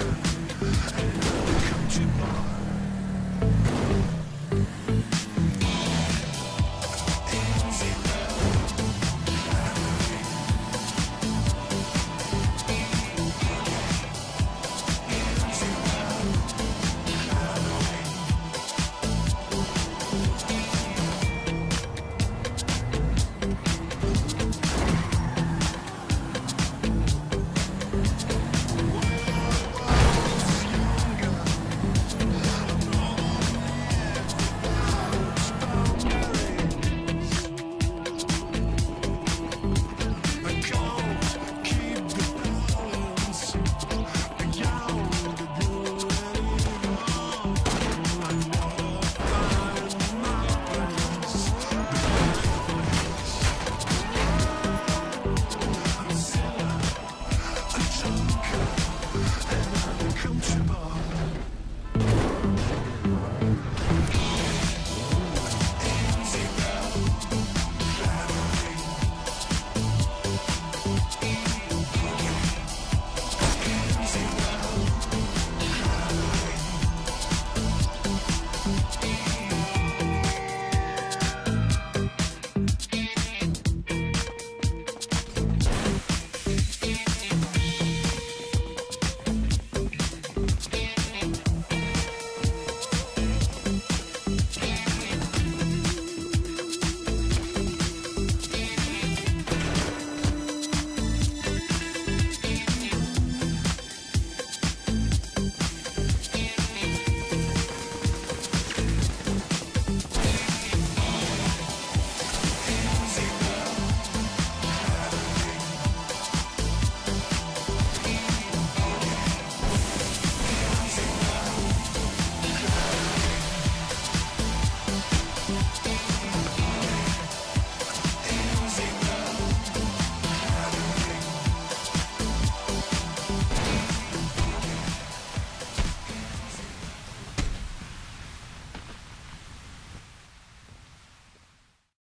future.